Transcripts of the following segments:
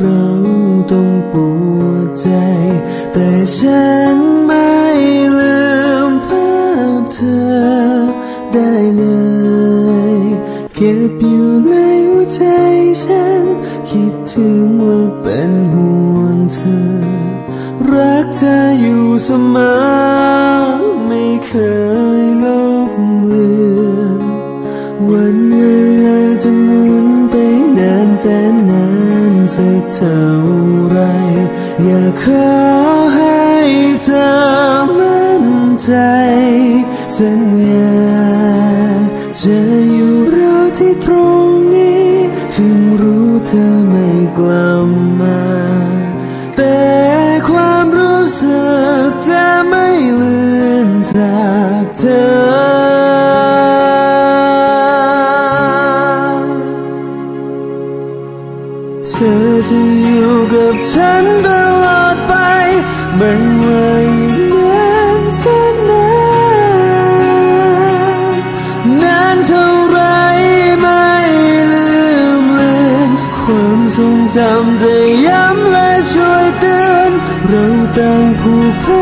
เราต้องปวดใจ แต่ฉันไม่ลืมภาพเธอได้เลย เก็บอยู่ในหัวใจฉัน คิดถึงว่าเป็นห่วงเธอ รักเธออยู่เสมอไม่เคย เท่าไรอยากขอให้เธอมั่นใจสัญญาจะอยู่รอที่ตรงนี้ ถึงรู้เธอไม่กลับมา แต่ความรู้สึกจะไม่เลือนจากเธอ ฉันตลอดไป ไม่ว่าอีกนานแสนนานนานเท่าไรไม่ลืมเลือนความทรงจำจะย้ำและช่วยเตือน เราต่างผูกพัน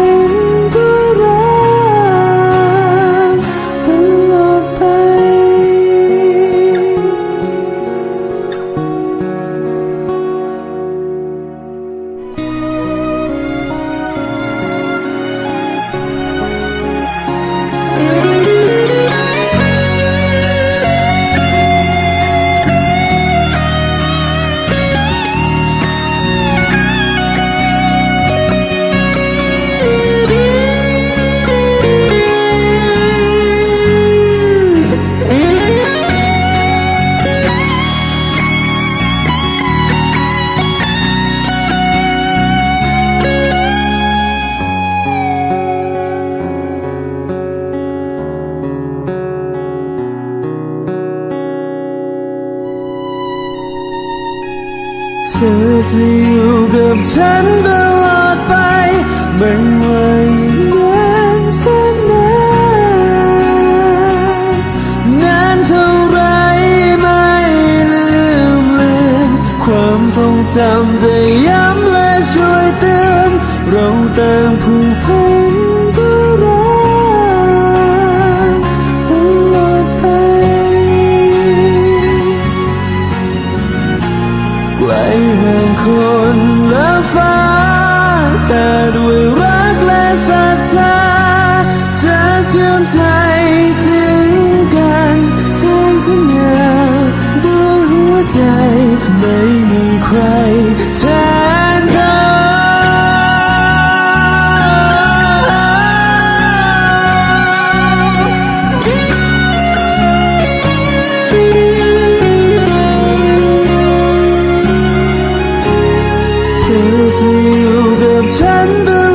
ธอจะอยู่กับฉันตลอดไป ไม่ว่าเงินแนนานนานเท่าไรไม่ลืมเลือนความทรงจำจะย้ำและช่วยเตือนเราต่างผูกพัน Oh. 自由的，真的。